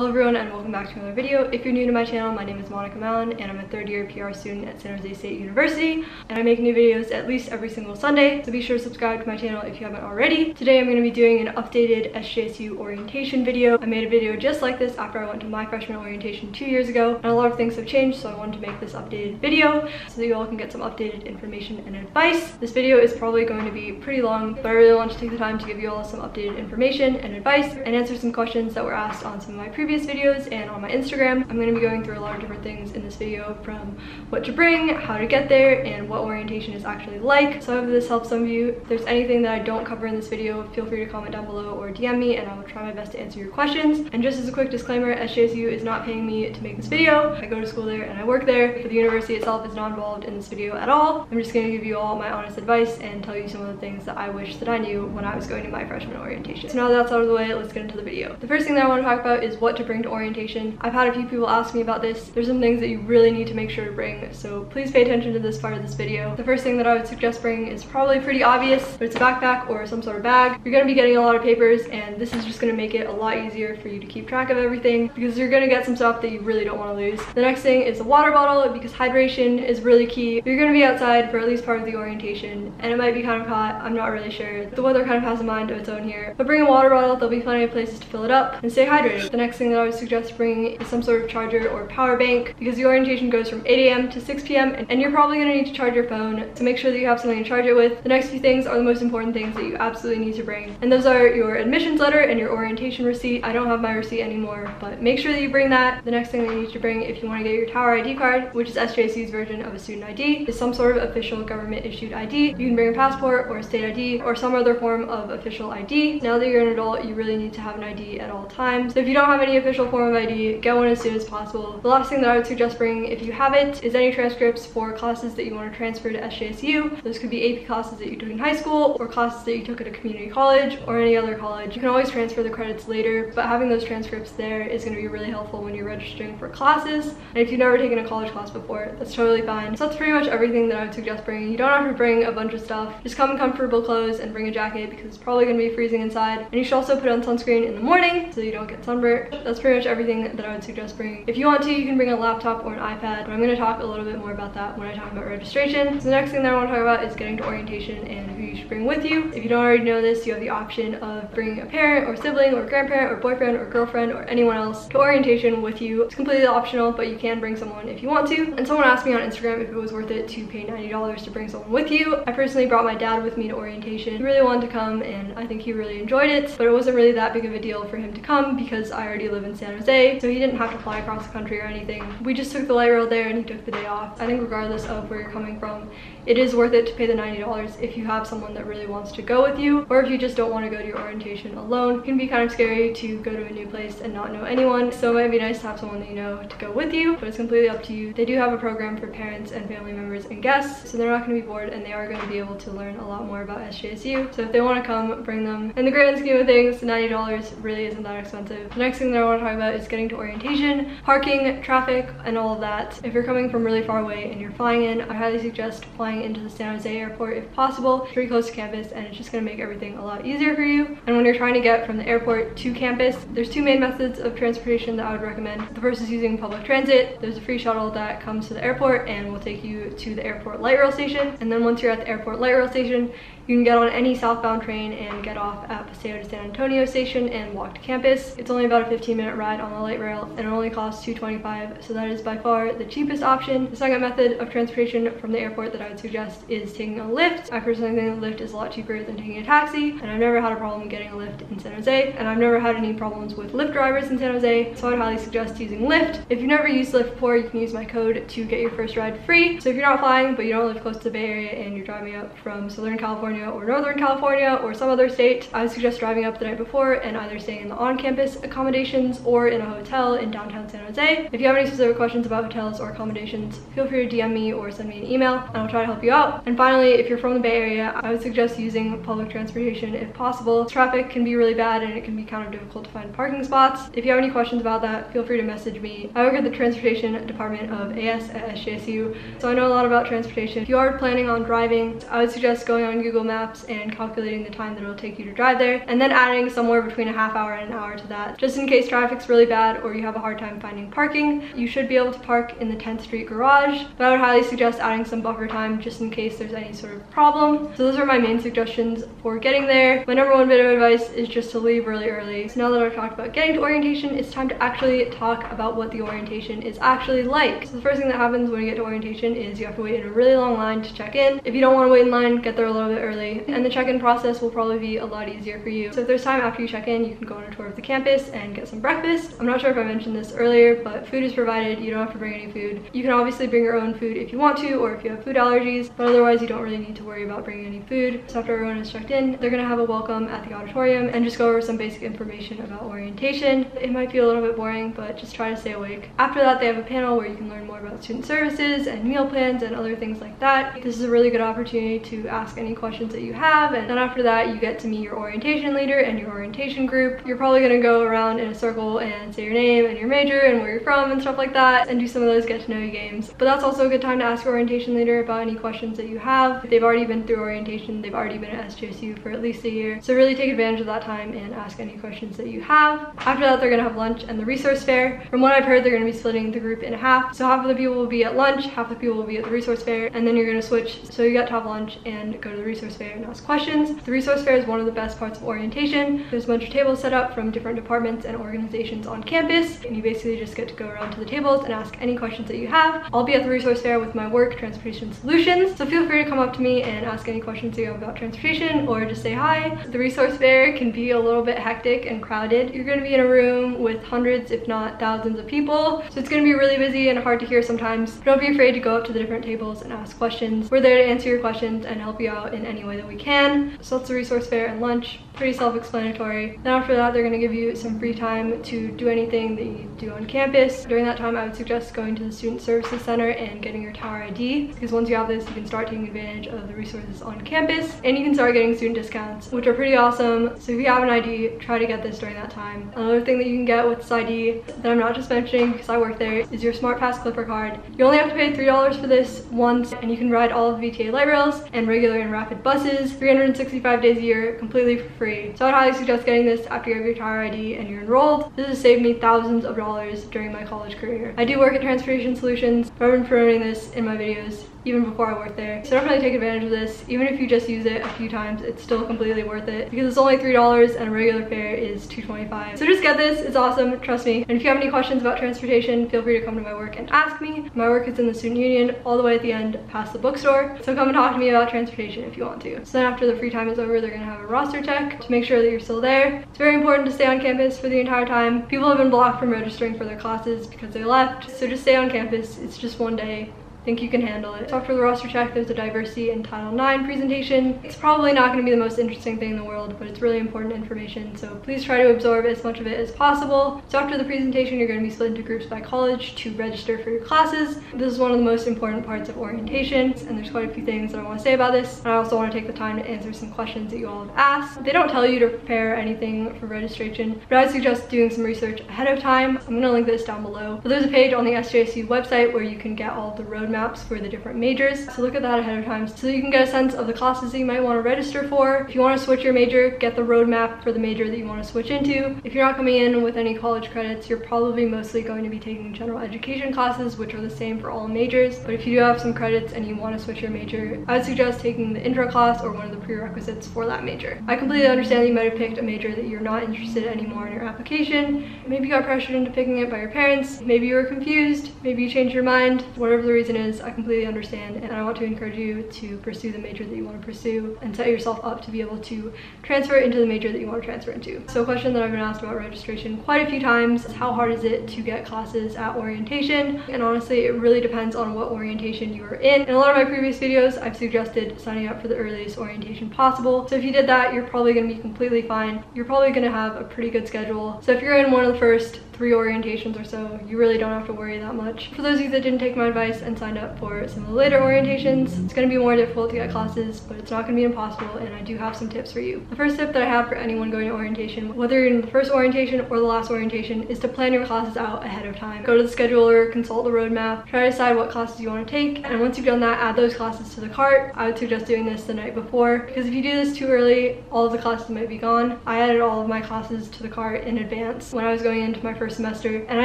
Hello everyone and welcome back to another video. If you're new to my channel, my name is Monica Mallon and I'm a third year PR student at San Jose State University and I make new videos at least every single Sunday, so be sure to subscribe to my channel if you haven't already. Today I'm going to be doing an updated SJSU orientation video. I made a video just like this after I went to my freshman orientation two years ago and a lot of things have changed so I wanted to make this updated video so that you all can get some updated information and advice. This video is probably going to be pretty long but I really want to take the time to give you all some updated information and advice and answer some questions that were asked on some of my previous previous videos and on my Instagram. I'm going to be going through a lot of different things in this video from what to bring, how to get there, and what orientation is actually like. So I hope this helps some of you. If there's anything that I don't cover in this video, feel free to comment down below or DM me and I will try my best to answer your questions. And just as a quick disclaimer, SJSU is not paying me to make this video. I go to school there and I work there, but the university itself is not involved in this video at all. I'm just going to give you all my honest advice and tell you some of the things that I wish that I knew when I was going to my freshman orientation. So now that's out of the way, let's get into the video. The first thing that I want to talk about is what to bring to orientation. I've had a few people ask me about this. There's some things that you really need to make sure to bring, so please pay attention to this part of this video. The first thing that I would suggest bringing is probably pretty obvious, but it's a backpack or some sort of bag. You're gonna be getting a lot of papers, and this is just gonna make it a lot easier for you to keep track of everything because you're gonna get some stuff that you really don't wanna lose. The next thing is a water bottle because hydration is really key. You're gonna be outside for at least part of the orientation, and it might be kind of hot. I'm not really sure. The weather kind of has a mind of its own here. But bring a water bottle, there'll be plenty of places to fill it up, and stay hydrated. The next thing that I would suggest bringing is some sort of charger or power bank because the orientation goes from 8 a.m. to 6 p.m. and you're probably going to need to charge your phone to make sure that you have something to charge it with. The next few things are the most important things that you absolutely need to bring and those are your admissions letter and your orientation receipt. I don't have my receipt anymore but make sure that you bring that. The next thing that you need to bring if you want to get your Tower ID card which is SJSU's version of a student ID is some sort of official government issued ID. You can bring a passport or a state ID or some other form of official ID. Now that you're an adult you really need to have an ID at all times. So if you don't have any official form of ID get one as soon as possible. The last thing that I would suggest bringing if you have it is any transcripts for classes that you want to transfer to SJSU. Those could be AP classes that you took in high school or classes that you took at a community college or any other college. You can always transfer the credits later, but having those transcripts there is going to be really helpful when you're registering for classes. And if you've never taken a college class before, that's totally fine. So that's pretty much everything that I would suggest bringing. You don't have to bring a bunch of stuff. Just come in comfortable clothes and bring a jacket because it's probably going to be freezing inside. And you should also put on sunscreen in the morning so you don't get sunburnt. That's pretty much everything that I would suggest bringing. If you want to, you can bring a laptop or an iPad, but I'm going to talk a little bit more about that when I talk about registration. So the next thing that I want to talk about is getting to orientation and who you should bring with you. If you don't already know this, you have the option of bringing a parent or sibling or grandparent or boyfriend or girlfriend or anyone else to orientation with you. It's completely optional, but you can bring someone if you want to. And someone asked me on Instagram if it was worth it to pay $90 to bring someone with you. I personally brought my dad with me to orientation. He really wanted to come and I think he really enjoyed it, but it wasn't really that big of a deal for him to come because I already live in San Jose, so he didn't have to fly across the country or anything. We just took the light rail there and he took the day off. I think regardless of where you're coming from, it is worth it to pay the $90 if you have someone that really wants to go with you or if you just don't want to go to your orientation alone. It can be kind of scary to go to a new place and not know anyone so it might be nice to have someone that you know to go with you but it's completely up to you. They do have a program for parents and family members and guests so they're not going to be bored and they are going to be able to learn a lot more about SJSU so if they want to come bring them. In the grand scheme of things $90 really isn't that expensive. The next thing that I want to talk about is getting to orientation, parking, traffic and all of that. If you're coming from really far away and you're flying in I highly suggest flying into the San Jose airport if possible. Pretty close to campus and it's just gonna make everything a lot easier for you. And when you're trying to get from the airport to campus, there's two main methods of transportation that I would recommend. The first is using public transit. There's a free shuttle that comes to the airport and will take you to the airport light rail station. And then once you're at the airport light rail station, you can get on any southbound train and get off at Paseo de San Antonio station and walk to campus. It's only about a 15 minute ride on the light rail and it only costs $2.25 so that is by far the cheapest option. The second method of transportation from the airport that I would suggest is taking a Lyft. I personally think a Lyft is a lot cheaper than taking a taxi and I've never had a problem getting a Lyft in San Jose and I've never had any problems with Lyft drivers in San Jose so I'd highly suggest using Lyft. If you've never used Lyft before you can use my code to get your first ride free. So if you're not flying but you don't live close to the Bay Area and you're driving up from Southern California or Northern California or some other state, I would suggest driving up the night before and either staying in the on-campus accommodations or in a hotel in downtown San Jose. If you have any specific questions about hotels or accommodations, feel free to DM me or send me an email and I'll try to help you out. And finally, if you're from the Bay Area, I would suggest using public transportation if possible. Traffic can be really bad and it can be kind of difficult to find parking spots. If you have any questions about that, feel free to message me. I work at the transportation department of AS at SJSU, so I know a lot about transportation. If you are planning on driving, I would suggest going on Google Maps and calculating the time that it'll take you to drive there, and then adding somewhere between a half hour and an hour to that. Just in case traffic's really bad or you have a hard time finding parking, you should be able to park in the 10th Street garage, but I would highly suggest adding some buffer time just in case there's any sort of problem. So those are my main suggestions for getting there. My number one bit of advice is just to leave really early. So now that I've talked about getting to orientation, it's time to actually talk about what the orientation is actually like. So the first thing that happens when you get to orientation is you have to wait in a really long line to check in. If you don't want to wait in line, get there a little bit early. And the check-in process will probably be a lot easier for you. So if there's time after you check in, you can go on a tour of the campus and get some breakfast. I'm not sure if I mentioned this earlier, but food is provided. You don't have to bring any food. You can obviously bring your own food if you want to or if you have food allergies, but otherwise you don't really need to worry about bringing any food. So after everyone is checked in, they're gonna have a welcome at the auditorium and just go over some basic information about orientation. It might be a little bit boring, but just try to stay awake. After that, they have a panel where you can learn more about student services and meal plans and other things like that. This is a really good opportunity to ask any questions that you have. And then after that, you get to meet your orientation leader and your orientation group. You're probably gonna go around in a circle and say your name and your major and where you're from and stuff like that and do some of those get to know you games. But that's also a good time to ask your orientation leader about any questions that you have. They've already been through orientation, they've already been at SJSU for at least a year. So really take advantage of that time and ask any questions that you have. After that, they're gonna have lunch and the resource fair. From what I've heard, they're gonna be splitting the group in half. So half of the people will be at lunch, half the people will be at the resource fair, and then you're gonna switch. So you got to have lunch and go to the resource fair and ask questions. The resource fair is one of the best parts of orientation. There's a bunch of tables set up from different departments and organizations on campus, and you basically just get to go around to the tables and ask any questions that you have. I'll be at the resource fair with my work, Transportation Solutions, so feel free to come up to me and ask any questions you have about transportation or just say hi. The resource fair can be a little bit hectic and crowded. You're gonna be in a room with hundreds, if not thousands of people, so it's gonna be really busy and hard to hear sometimes. Don't be afraid to go up to the different tables and ask questions. We're there to answer your questions and help you out in any way that we can. So that's the resource fair and lunch. Pretty self-explanatory. Then after that, they're gonna give you some free time to do anything that you do on campus. During that time, I would suggest going to the Student Services Center and getting your Tower ID because once you have this, you can start taking advantage of the resources on campus and you can start getting student discounts, which are pretty awesome. So if you have an ID, try to get this during that time. Another thing that you can get with this ID that I'm not just mentioning because I work there is your SmartPass Clipper card. You only have to pay $3 for this once and you can ride all of the VTA light rails and regular and rapid buses 365 days a year completely for free. So I'd highly suggest getting this after you have your Tower ID and you're enrolled. This has saved me thousands of dollars during my college career. I do work at Transportation Solutions, but I've been promoting this in my videos even before I worked there. So definitely take advantage of this. Even if you just use it a few times, it's still completely worth it because it's only $3 and a regular fare is $2.25. So just get this, it's awesome, trust me. And if you have any questions about transportation, feel free to come to my work and ask me. My work is in the student union all the way at the end past the bookstore. So come and talk to me about transportation if you want to. So then after the free time is over, they're gonna have a roster check to make sure that you're still there. It's very important to stay on campus for the entire time. People have been blocked from registering for their classes because they left. So just stay on campus. It's just one day think you can handle it. After the roster check, there's a diversity in Title IX presentation. It's probably not going to be the most interesting thing in the world, but it's really important information, so please try to absorb as much of it as possible. So after the presentation, you're going to be split into groups by college to register for your classes. This is one of the most important parts of orientation, and there's quite a few things that I want to say about this. And I also want to take the time to answer some questions that you all have asked. They don't tell you to prepare anything for registration, but I suggest doing some research ahead of time. I'm going to link this down below. But there's a page on the SJSU website where you can get all the roadmap maps for the different majors. So look at that ahead of time so you can get a sense of the classes that you might want to register for. If you want to switch your major, get the roadmap for the major that you want to switch into. If you're not coming in with any college credits, you're probably mostly going to be taking general education classes, which are the same for all majors. But if you do have some credits and you want to switch your major, I would suggest taking the intro class or one of the prerequisites for that major. I completely understand that you might have picked a major that you're not interested in anymore in your application. Maybe you got pressured into picking it by your parents. Maybe you were confused. Maybe you changed your mind. Whatever the reason is, I completely understand and I want to encourage you to pursue the major that you want to pursue and set yourself up to be able to transfer into the major that you want to transfer into. So a question that I've been asked about registration quite a few times is how hard is it to get classes at orientation? And honestly, it really depends on what orientation you are in. In a lot of my previous videos, I've suggested signing up for the earliest orientation possible. So if you did that, you're probably going to be completely fine. You're probably going to have a pretty good schedule. So if you're in one of the first three orientations or so. You really don't have to worry that much. For those of you that didn't take my advice and signed up for some of the later orientations, it's gonna be more difficult to get classes, but it's not gonna be impossible and I do have some tips for you. The first tip that I have for anyone going to orientation, whether you're in the first orientation or the last orientation, is to plan your classes out ahead of time. Go to the scheduler, consult the roadmap, try to decide what classes you wanna take, and once you've done that, add those classes to the cart. I would suggest doing this the night before, because if you do this too early, all of the classes might be gone. I added all of my classes to the cart in advance when I was going into my first semester, and I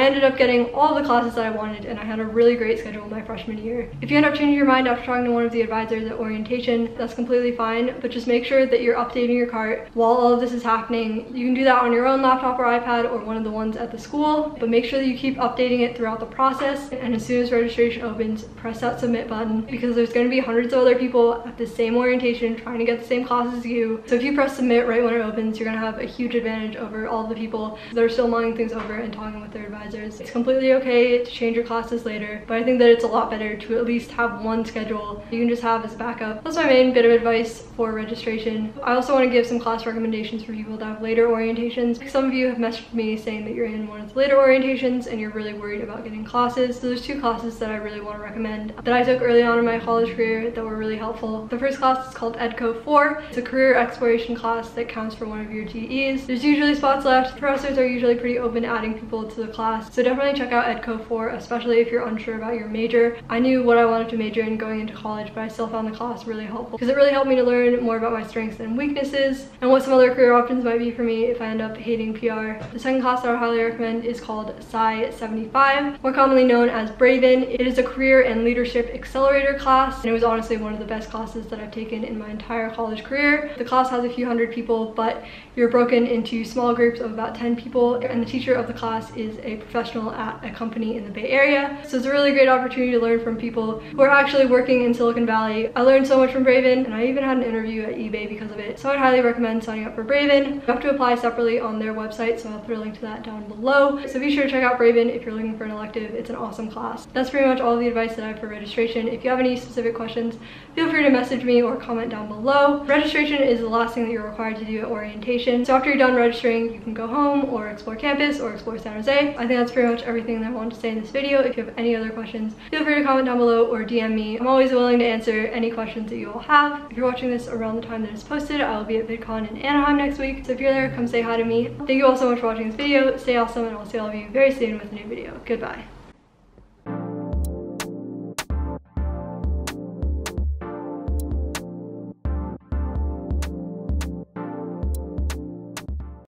ended up getting all the classes that I wanted, and I had a really great schedule my freshman year. If you end up changing your mind after talking to one of the advisors at orientation, that's completely fine, but just make sure that you're updating your cart while all of this is happening. You can do that on your own laptop or iPad or one of the ones at the school, but make sure that you keep updating it throughout the process, and as soon as registration opens, press that submit button, because there's going to be hundreds of other people at the same orientation trying to get the same classes as you. So if you press submit right when it opens, you're going to have a huge advantage over all the people that are still mulling things over and talking with their advisors. It's completely okay to change your classes later, but I think that it's a lot better to at least have one schedule you can just have as backup. That's my main bit of advice for registration. I also want to give some class recommendations for people that have later orientations. Some of you have messaged me saying that you're in one of the later orientations and you're really worried about getting classes. So there's two classes that I really want to recommend that I took early on in my college career that were really helpful. The first class is called EdCo 4. It's a career exploration class that counts for one of your GEs. There's usually spots left. Professors are usually pretty open to adding people to the class. So definitely check out EdCo 4, especially if you're unsure about your major. I knew what I wanted to major in going into college, but I still found the class really helpful because it really helped me to learn more about my strengths and weaknesses and what some other career options might be for me if I end up hating PR. The second class that I highly recommend is called Sci 75, more commonly known as Braven. It is a career and leadership accelerator class and it was honestly one of the best classes that I've taken in my entire college career. The class has a few hundred people, but you're broken into small groups of about 10 people and the teacher of the class is a professional at a company in the Bay Area. So it's a really great opportunity to learn from people who are actually working in Silicon Valley. I learned so much from Braven and I even had an interview at eBay because of it. So I'd highly recommend signing up for Braven. You have to apply separately on their website, so I'll put a link to that down below. So be sure to check out Braven if you're looking for an elective. It's an awesome class. That's pretty much all the advice that I have for registration. If you have any specific questions, feel free to message me or comment down below. Registration is the last thing that you're required to do at orientation. So after you're done registering, you can go home or explore campus or explore San Jose. I think that's pretty much everything that I wanted to say in this video. If you have any other questions, feel free to comment down below or DM me. I'm always willing to answer any questions that you all have. If you're watching this around the time that it's posted, I will be at VidCon in Anaheim next week. So if you're there, come say hi to me. Thank you all so much for watching this video. Stay awesome and I'll see all of you very soon with a new video. Goodbye.